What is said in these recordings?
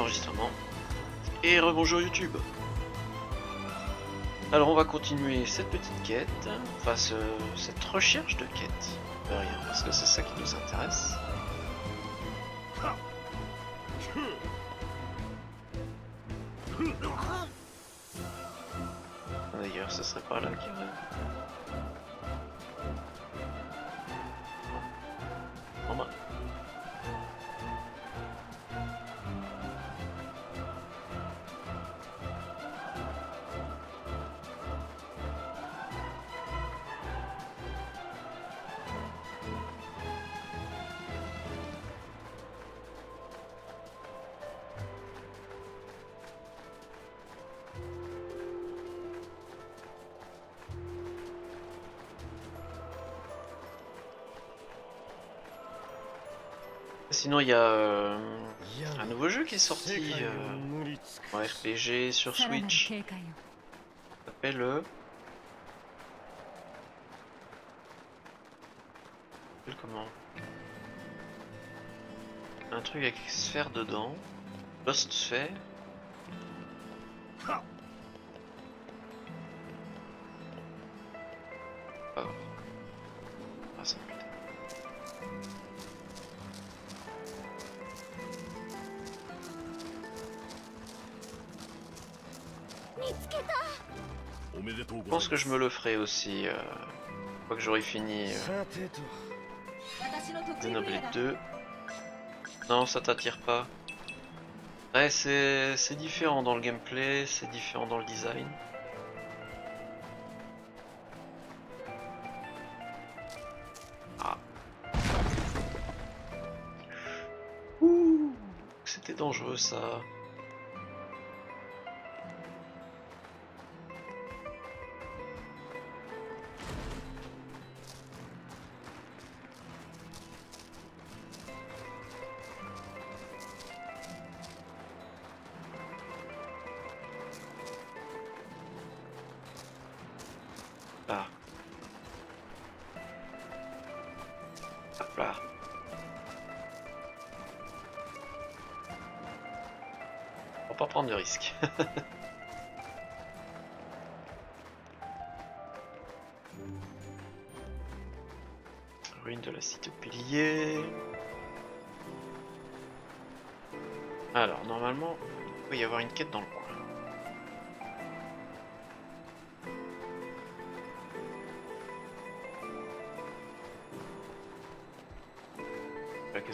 d'enregistrement. Et rebonjour YouTube Alors on va continuer cette petite quête, enfin ce- cette recherche de quête, de rien, parce que c'est ça qui nous intéresse. D'ailleurs, ce serait pas là qu'il il y a euh, un nouveau jeu qui est sorti euh, en RPG sur Switch. Ça s'appelle. Euh, comment? Un truc avec sphère dedans. Lost Sphere. Je pense que je me le ferai aussi. Euh, une fois que j'aurai fini euh, 2. Non, ça t'attire pas. Ouais, c'est différent dans le gameplay, c'est différent dans le design. Ah. Ouh, c'était dangereux ça.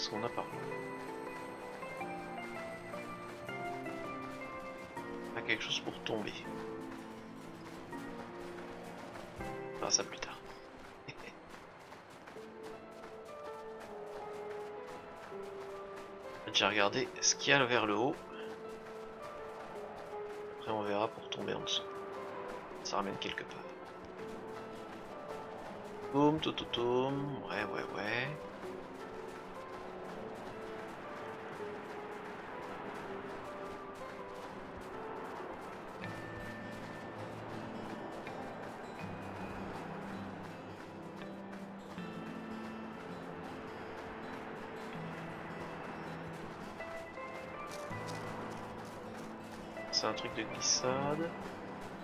Là, qu'est-ce qu'on a par là On a quelque chose pour tomber. On verra ça plus tard. J'ai regardé ce qu'il y a vers le haut. Après on verra pour tomber en dessous. Ça ramène quelque part. Boum, tout, tout, tout. Ouais, ouais, ouais.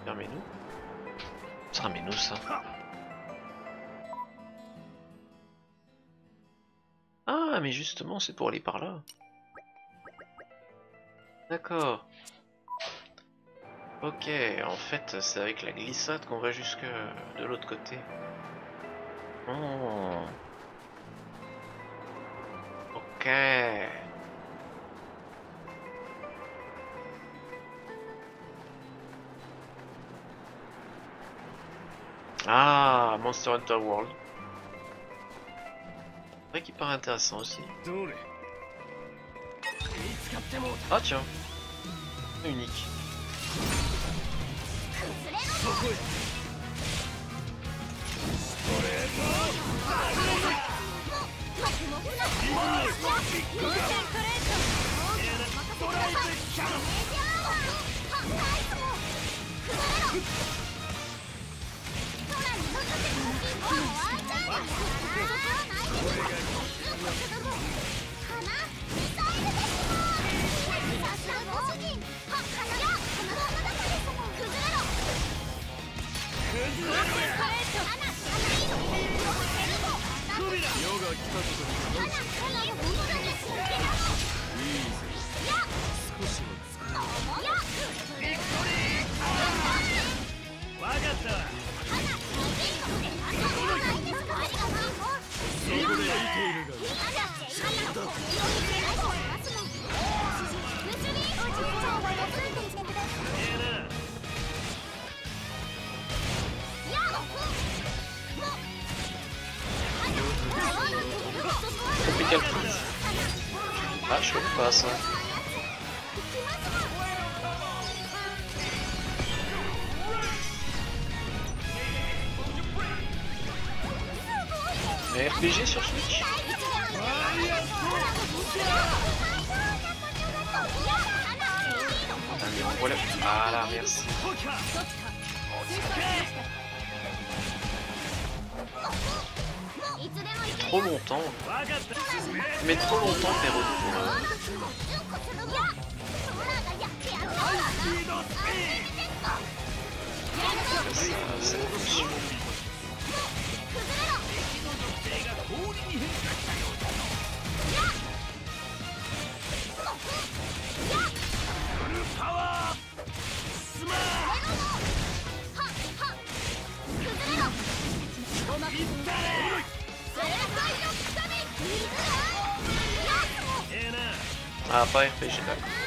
Fermez-nous. Fermez-nous ça. Ah, mais justement, c'est pour aller par là. D'accord. Ok, en fait, c'est avec la glissade qu'on va jusque de l'autre côté. Oh. Ok. Ah, Monster Hunter World. C'est vrai qu'il paraît intéressant aussi. Ah tiens. Unique. 我がった Nicht aufpassen. RPG sur Switch Allez, on voit la... Voilà, merci. Trop longtemps. Mais trop longtemps, mais retour. Ça, ça 命令が氷に変化したようだのフルパワースマー崩れろいったれあー、pai, fez de novo.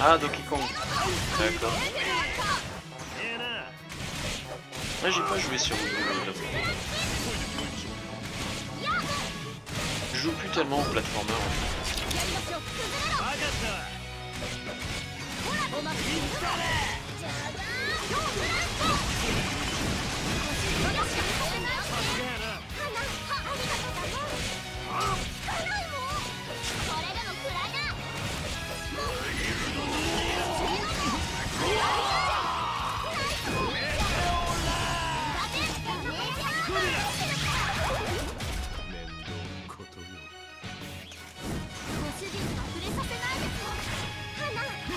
Ah, Donkey Kong. D'accord. Ouais, j'ai pas joué sur Wii. Je joue plus tellement au platformer. en fait.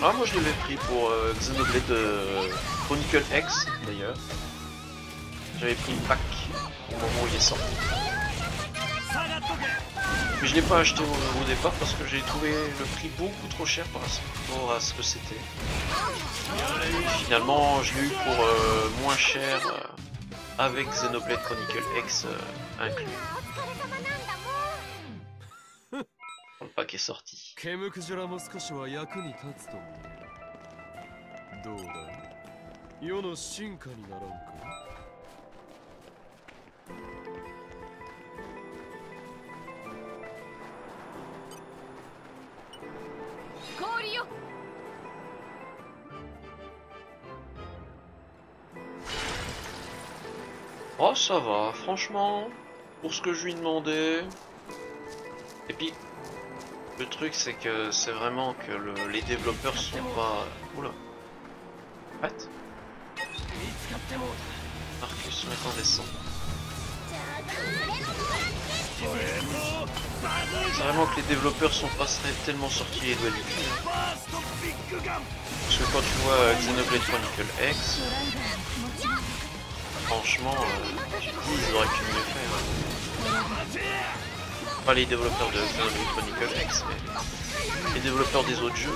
Ah, moi je l'avais pris pour euh, Xenoblade euh, Chronicle X d'ailleurs. J'avais pris le pack au moment où il est sorti. Mais je l'ai pas acheté au, départ parce que j'ai trouvé le prix beaucoup trop cher par rapport à ce que c'était. Finalement, je l'ai eu pour euh, moins cher avec Xenoblade Chronicle X inclus. Qui est sorti. Oh ça va, franchement, pour ce que je lui demandais. Et puis le truc c'est que c'est vraiment que le, les développeurs sont pas... Oula What? Marcus, maintenant descend. C'est vraiment que les développeurs sont pas tellement sortis les doigts du cul. Parce que quand tu vois euh, Xenoblade Chronicle X, franchement, euh, ils auraient pu mieux faire. Hein pas les développeurs de Chronicle X, mais les développeurs des autres jeux.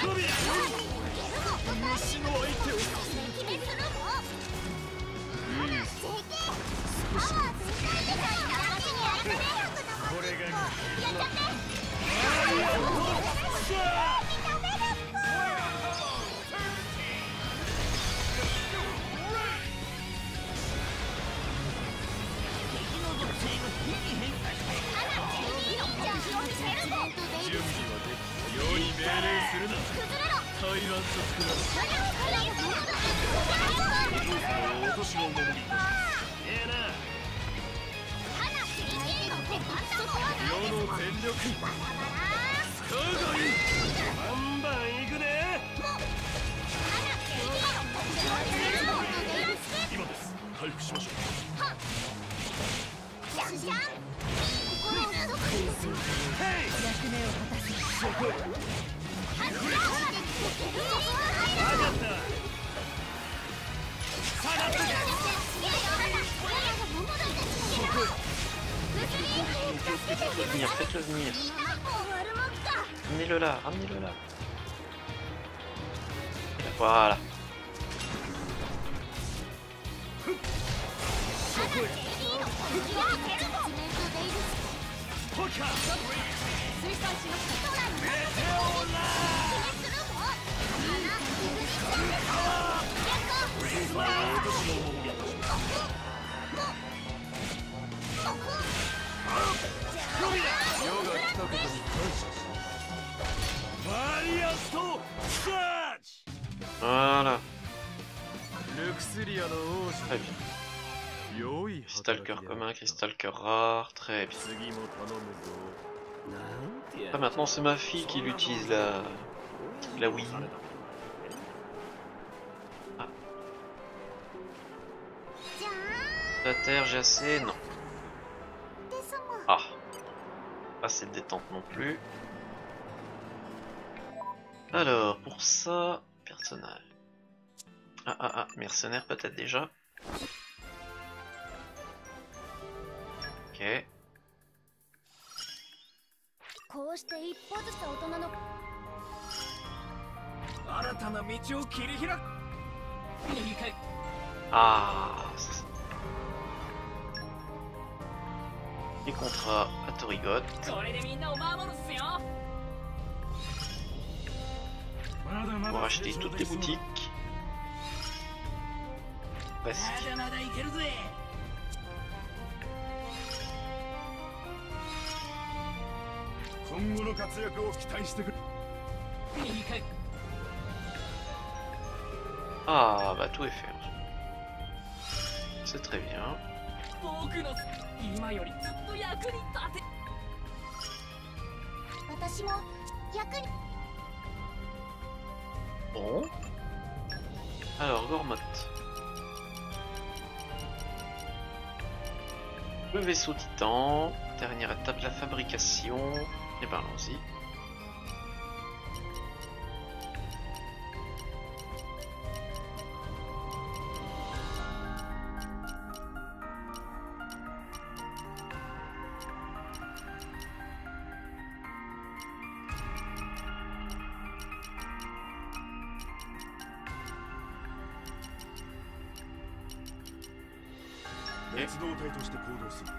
Mmh. の相手を決めするやっちゃってランスーンは Faites-le venir, faites-le venir. Ramenez-le là, ramenez-le là. Voilà. Voilà. Très bien. Crystal cœur commun, cristal cœur rare, très bien. Maintenant c'est ma fille qui l'utilise la... la Wii. la terre, j'ai assez Non. Ah. Pas assez de détente non plus. Alors, pour ça, personnage. Ah ah ah, mercenaire peut-être déjà. Ok. Ah, des contrats à Torigot. Pour acheter toutes les boutiques. Ah, bah tout est fait. C'est très bien. 僕の今よりずっと役に立て私も役に Bon. Alors, Gormot. Le vaisseau titan. Dernière étape de la fabrication. Et ben 動隊として行動する。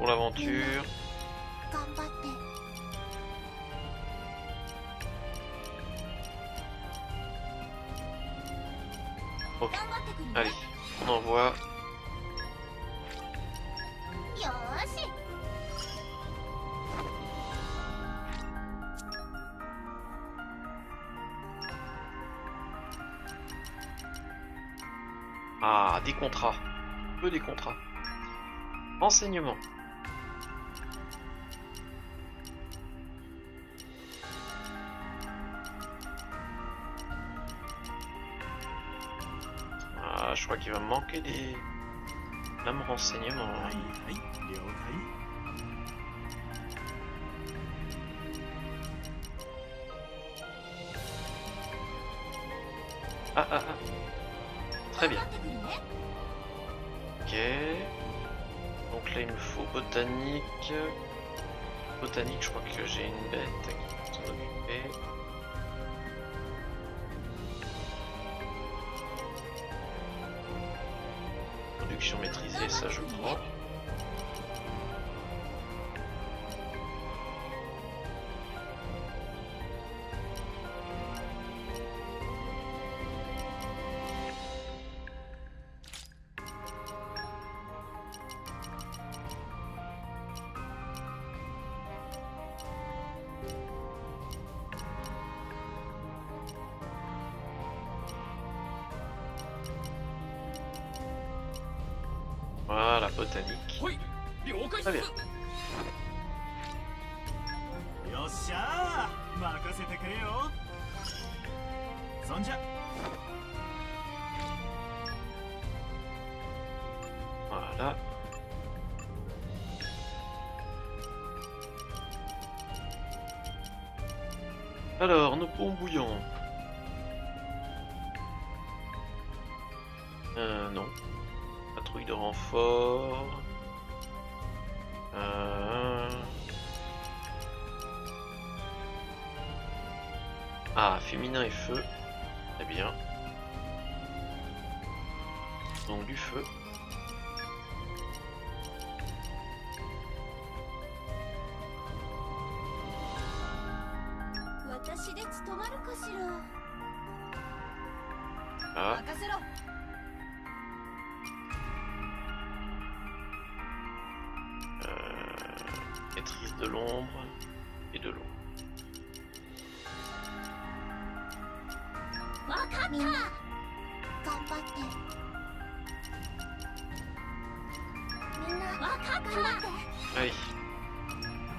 pour l'aventure. Ok, allez, on envoie. Ah, des contrats. Peu des contrats. Enseignement. manquer des mêmes renseignements. Ah ah ah. Très bien. Ok. Donc là il me faut botanique. Botanique, je crois que j'ai une bête qui peut s'en occuper. Maîtrisée, ça jardin botanique. Très bien. Alors, nos ponts bouillants. Euh... Ah, féminin et feu. Très bien. Donc du feu. de l'ombre et de l'eau.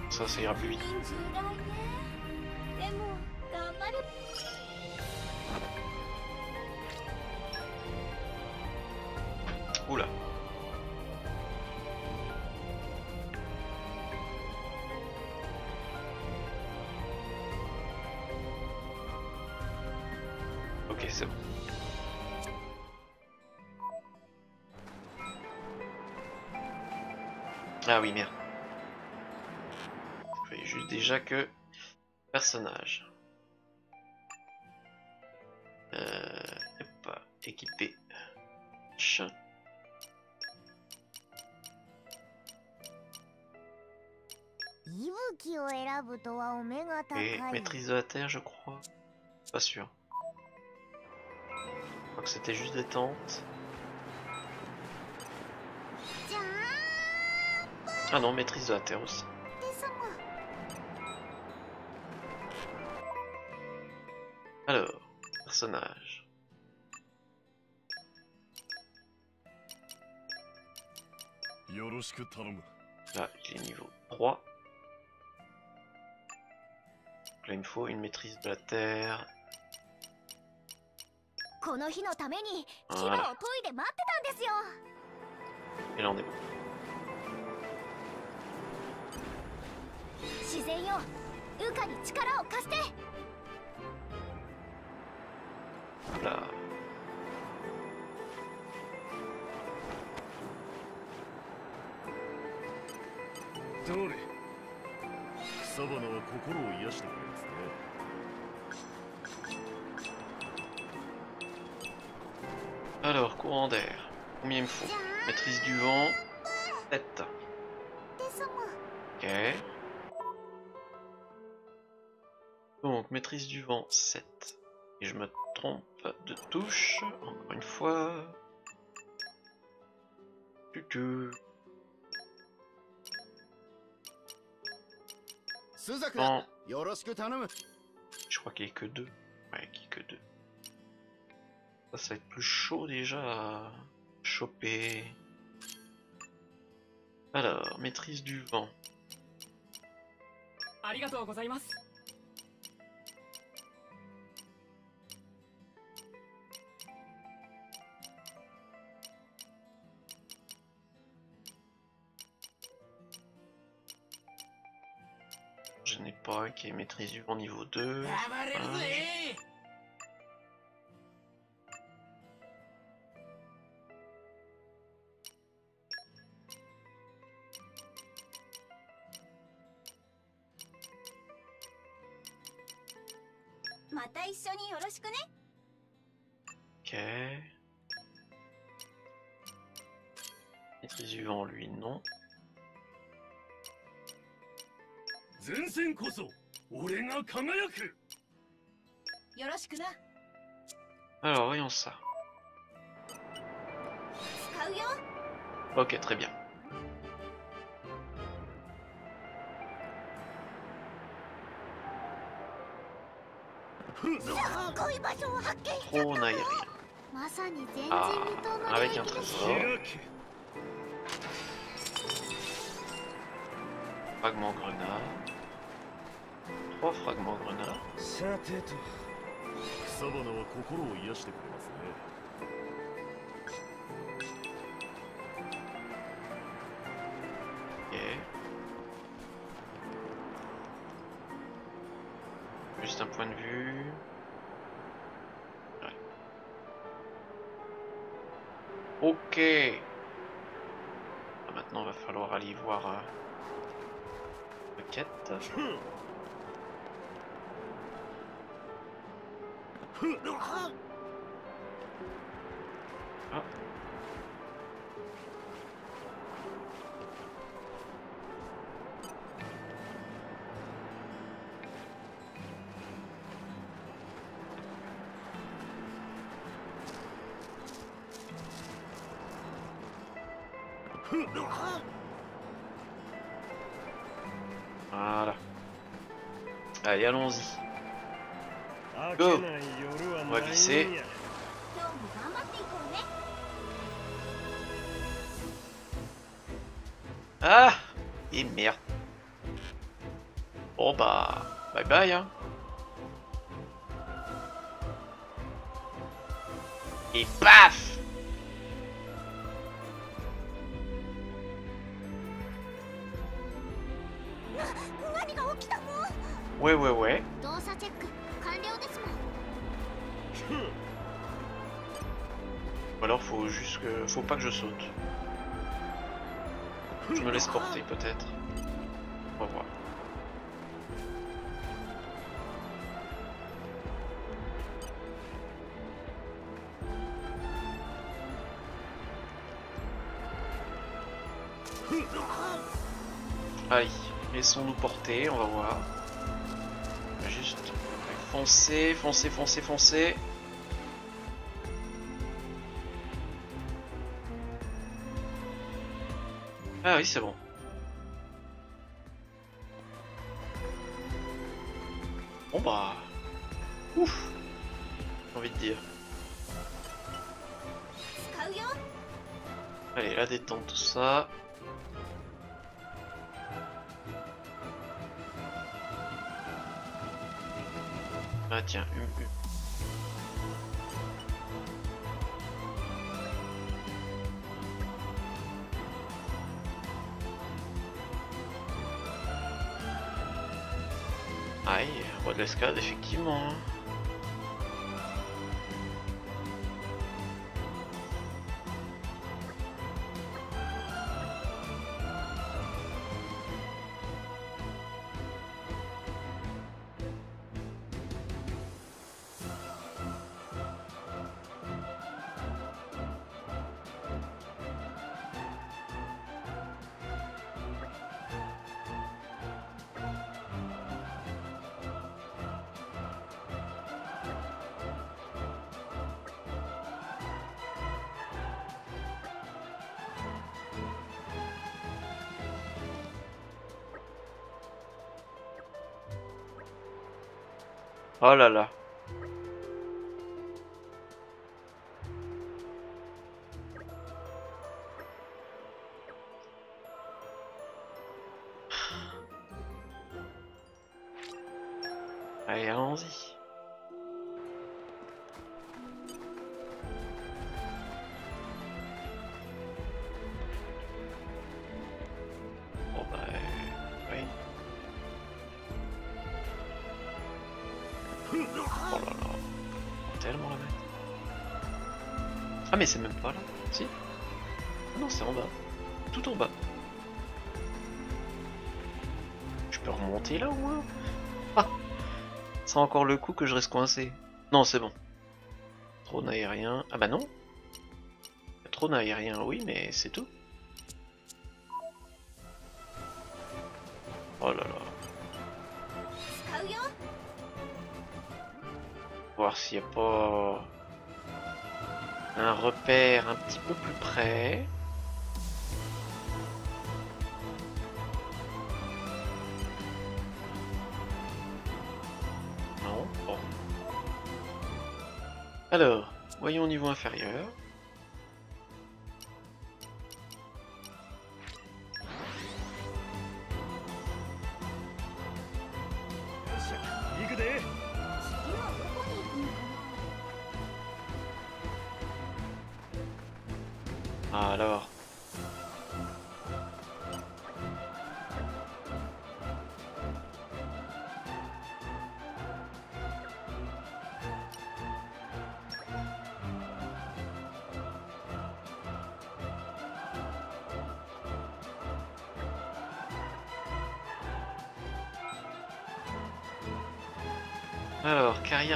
Ça, ça ira. que personnage. Euh, équipé. Et maîtrise de la terre, je crois. Pas sûr. Je crois que c'était juste des tentes. Ah non, maîtrise de la terre aussi. personnage. Là, il est niveau 3. Là, il me faut une maîtrise de la terre. Voilà. Et là, on est bon. Là. Alors, courant d'air. Combien il me faut? Maîtrise du vent. 7. Ok. Donc, maîtrise du vent, 7. Et je me trompe de touche, encore une fois. Tutu. Bon. Je crois qu'il n'y a que deux. Ouais, qu'il n'y a que deux. Ça, va être plus chaud déjà à choper. Alors, maîtrise du vent. Pas. Ok, maîtrise du vent niveau 2. 暴 Alors, voyons ça. Ok, très bien. Trône aérien. Ah, avec un trésor. Fragment grenade. Fragments grenades. Ok. Juste un point de vue. Ouais. Ok. Ah, maintenant, il va falloir aller voir euh, la quête. Ah. Voilà. Allez, allons-y. 飽 lycée. Ah Et merde. Bon bah, bye bye hein. Et paf Ouais ouais ouais. Saute. Je me laisse porter peut-être. On va voir. Allez, laissons-nous porter, on va voir. Juste foncer, foncer, foncer, foncer. Ah oui, c'est bon. Bon bah... Ouf J'ai envie de dire. Allez, la détente, tout ça. Ah tiens, une. Escada, effectivement. Oh là là. encore le coup que je reste coincé. Non, c'est bon. Trône aérien. Ah bah non. Trône aérien, oui, mais c'est tout. Oh là là. Voir s'il n'y a pas un repère un petit peu plus près. inférieur. Alors,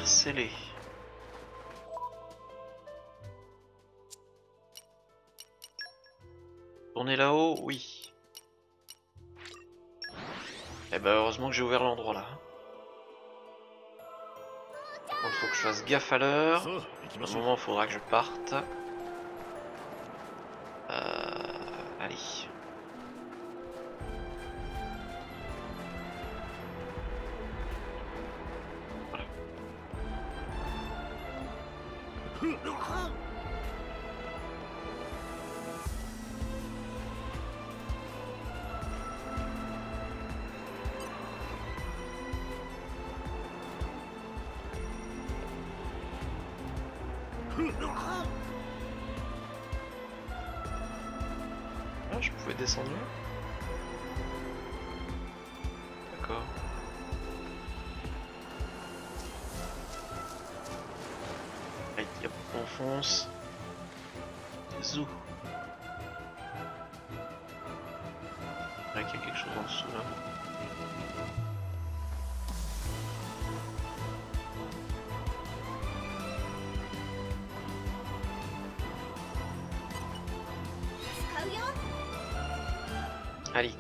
scellé. Tourner là-haut, oui. Eh ben heureusement que j'ai ouvert l'endroit là. Il faut que je fasse gaffe à l'heure. À un moment, il faudra que je parte. Fonce. Zou. Il y a quelque chose en dessous là. Allez,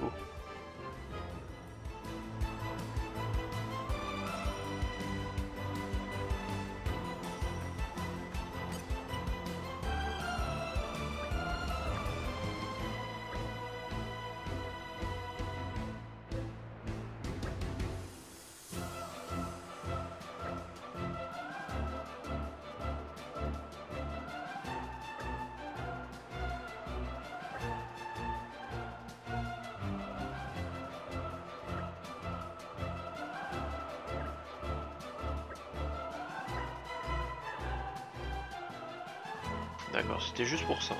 c'était juste pour ça.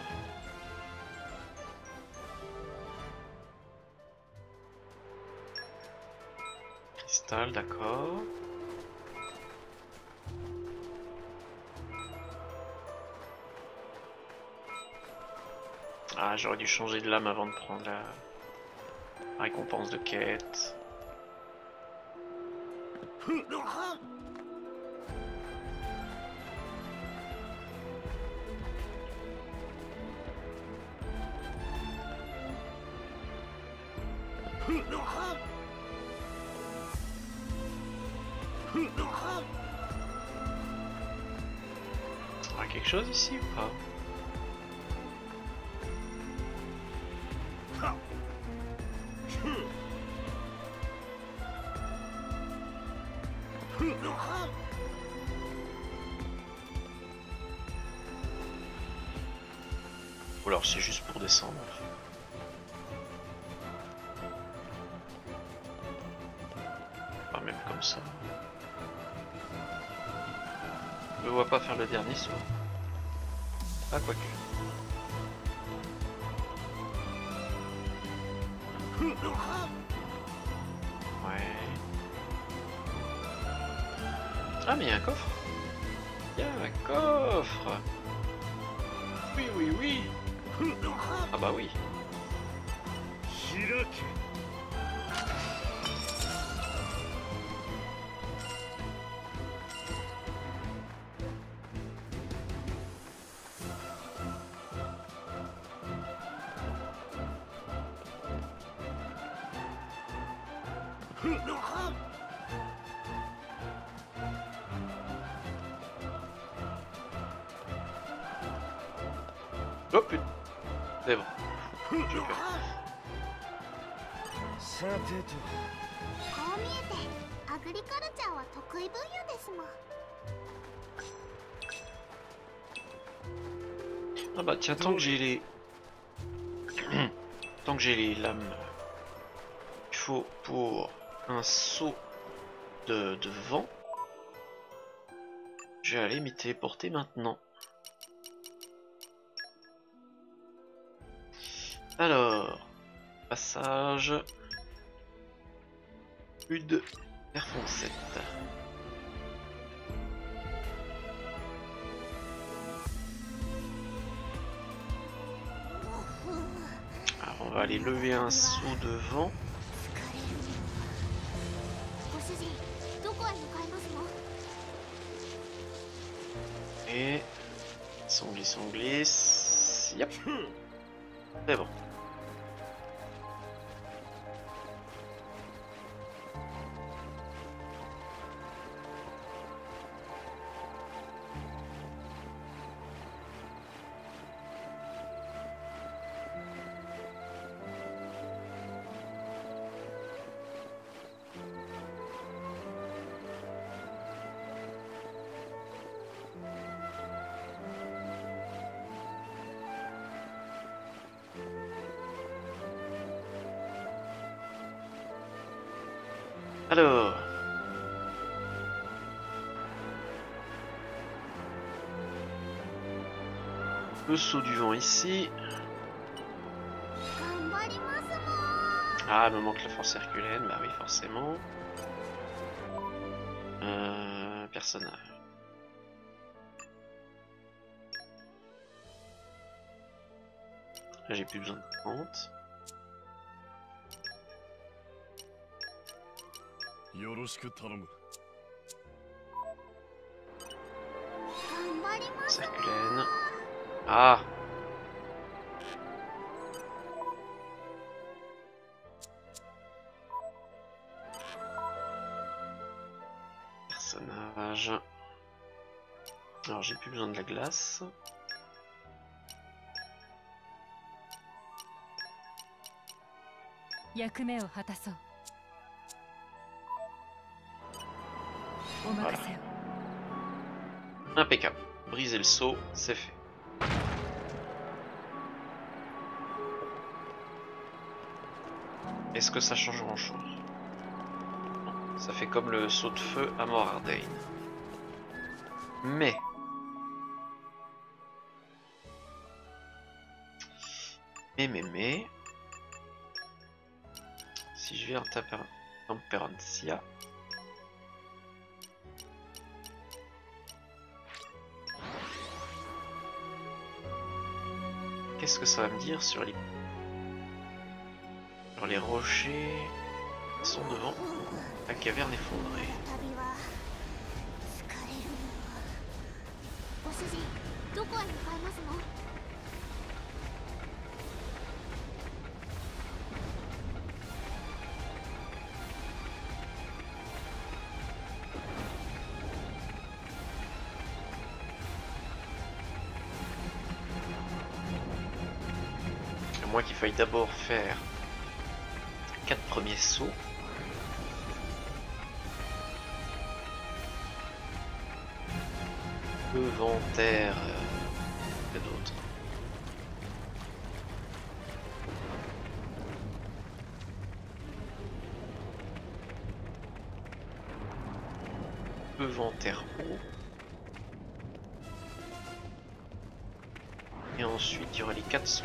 Cristal, d'accord. Ah, j'aurais dû changer de lame avant de prendre la récompense de quête. Ah, Oh putain. C'est bon. Ah bah tiens, tant que j'ai les... tant que j'ai les lames... Euh, il faut pour un saut de, de vent, je vais aller m'y téléporter maintenant. Alors, passage, Ude, Perfoncette. Alors on va aller lever un saut de vent. On glisse, on glisse. Yep. C'est bon. Alors. Le saut du vent ici. Ah, il me manque la force herculéenne, bah oui, forcément. Euh, personnage. J'ai plus besoin de 30. ろしく頼む頑張ります Force herculéenne. Ah Personnage. Alors j'ai plus besoin de la glace. 役目を果たそう Briser le saut, c'est fait. Est-ce que ça change grand chose Ça fait comme le saut de feu à Morardain. Mais... Mais, mais, mais... Si je vais en taper Temperantia... Qu'est-ce que ça va me dire sur les les rochers sont devant la caverne effondrée? Faire quatre premiers sauts. Devant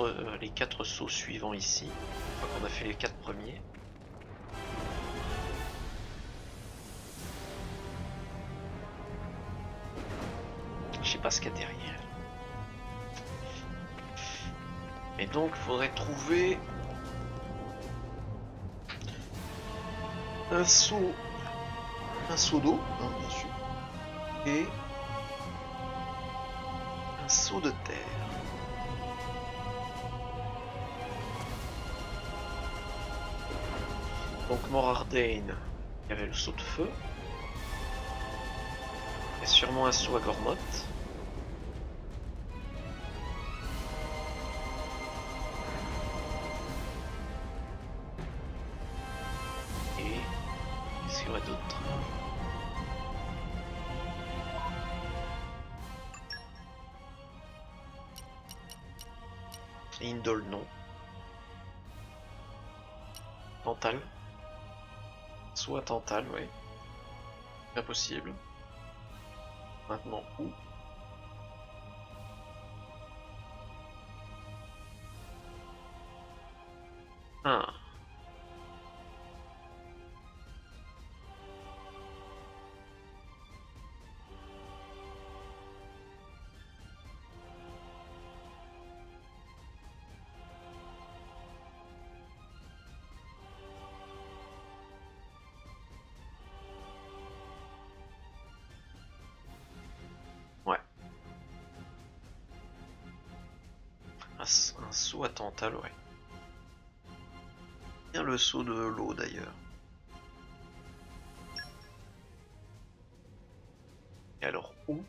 euh, les quatre sauts suivants ici. Fois qu'on a fait les quatre premiers. Je sais pas ce qu'il y a derrière. Et donc, faudrait trouver un seau, un seau d'eau, hein, bien sûr, et un seau de terre. Donc Morardane, il y avait le seau de feu. A sûrement un seau à Gormotte. Soit Tantal, oui. Pas possible. Maintenant, où? S- un seau à Tantal, ouais. Bien le seau de l'eau d'ailleurs. Et alors où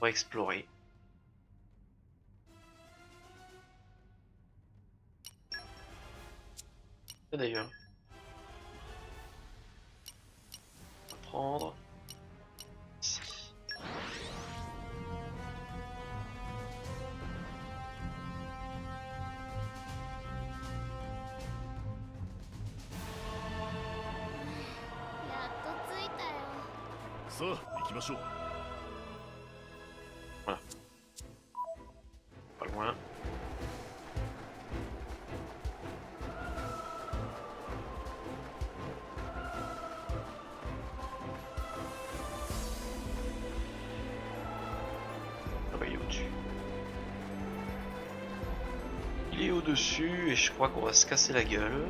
va explorer. D'ailleurs. On va je crois qu'on va se casser la gueule.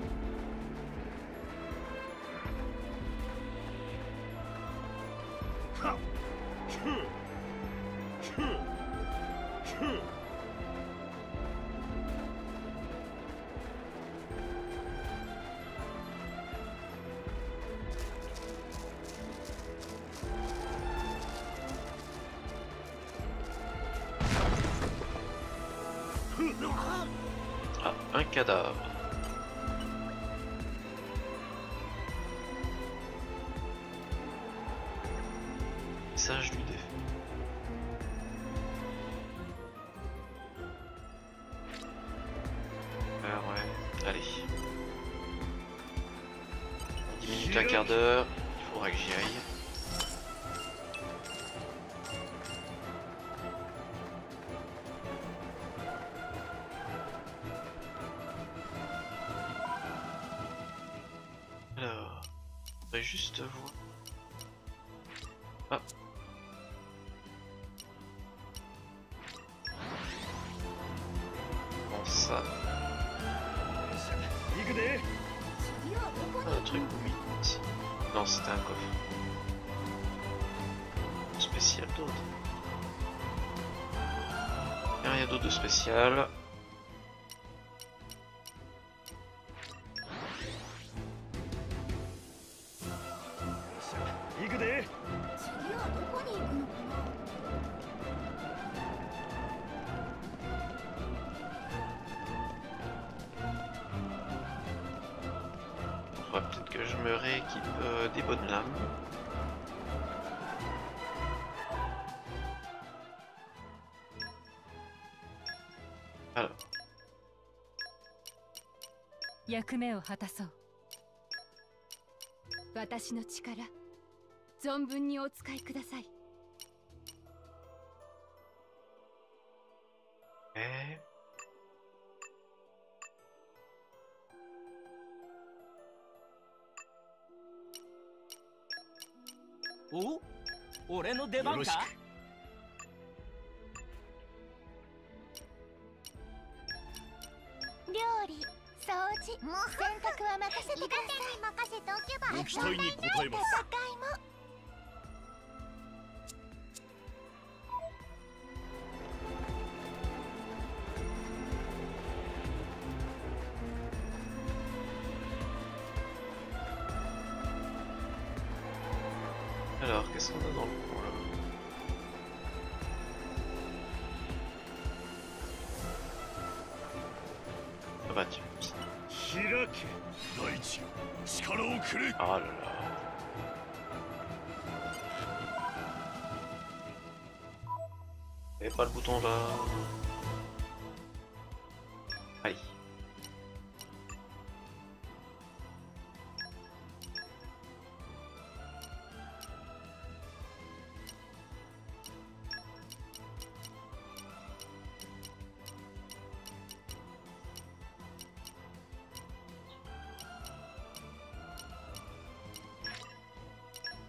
Cadavre. Message du défunt. Ah ouais, allez. 10 minutes, un quart d'heure, peut-être que je me rééquipe euh, des bonnes lames. 役目を果たそう。私の力存分にお使いください。えー？お？俺の出番か？除洗濯は任せてください。に任せておけばご期待に応えます。戦いも Et pas le bouton là. Allez.「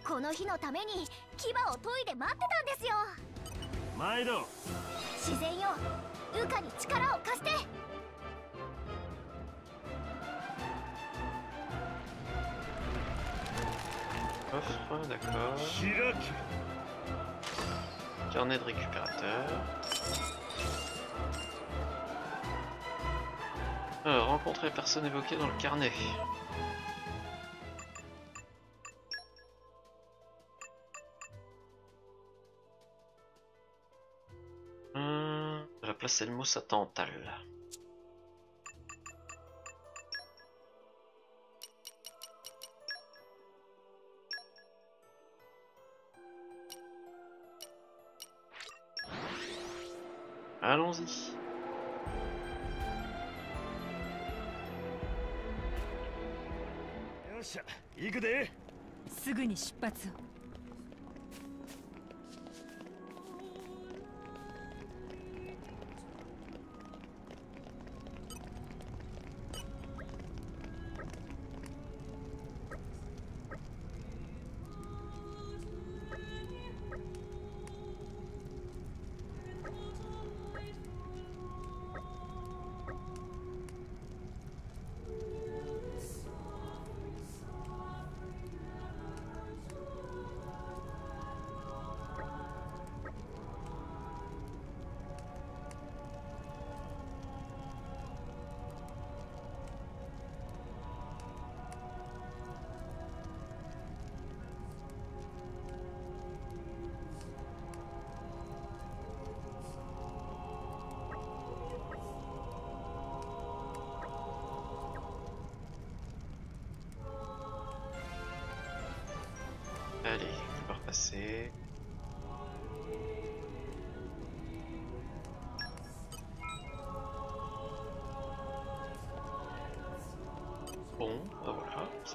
この日のために牙を研いで待ってた毎度自然よ羽化に力を貸して Coffre, d'accord. 開け Carnet de récupérateur. Alors, rencontrer personne évoquée dans le carnet. Hum, la place Elmos à Tantal. Allons-y.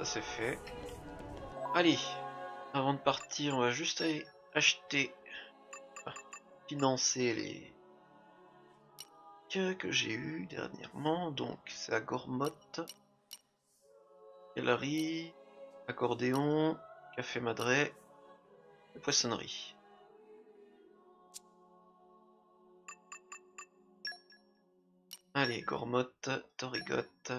C'est fait. Allez, avant de partir, on va juste aller acheter, financer les que j'ai eu dernièrement. Donc c'est à Gormotte, galerie, accordéon, café madré, poissonnerie. Allez, Gormotte, Torigotte.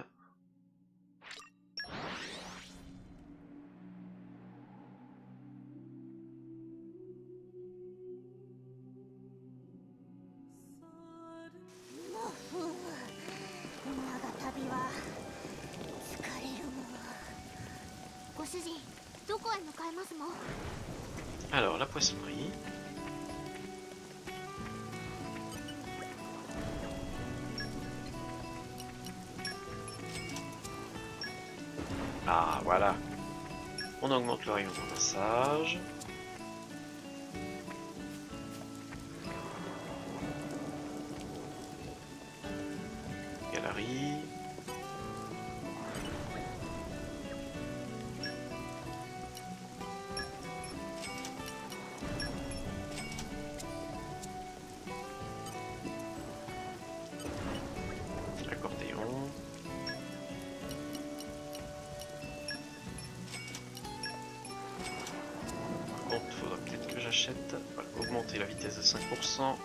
Augmenter la vitesse de 5%.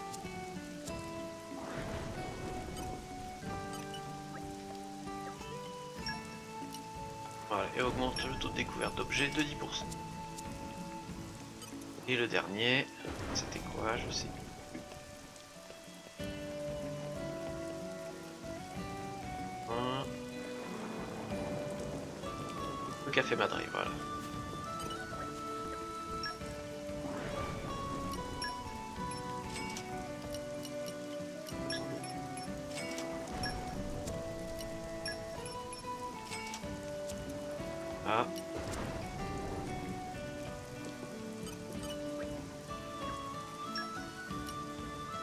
Voilà, et augmente le taux de découverte d'objets de 10%. Et le dernier, c'était quoi Je sais plus. Le café Madrid, voilà.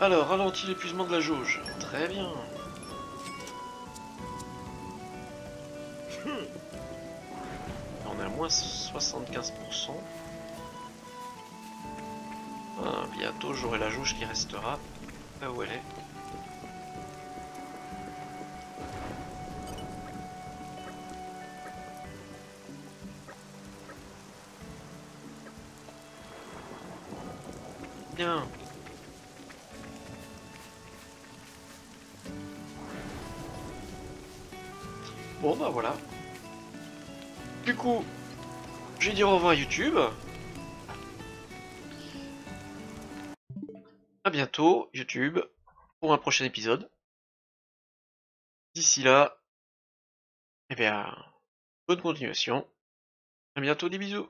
Alors, ralentit l'épuisement de la jauge. Très bien. On est à moins 75%. Ah, bientôt j'aurai la jauge qui restera là où elle est? YouTube. À bientôt YouTube pour un prochain épisode. D'ici là, eh bien, bonne continuation. À bientôt, des bisous.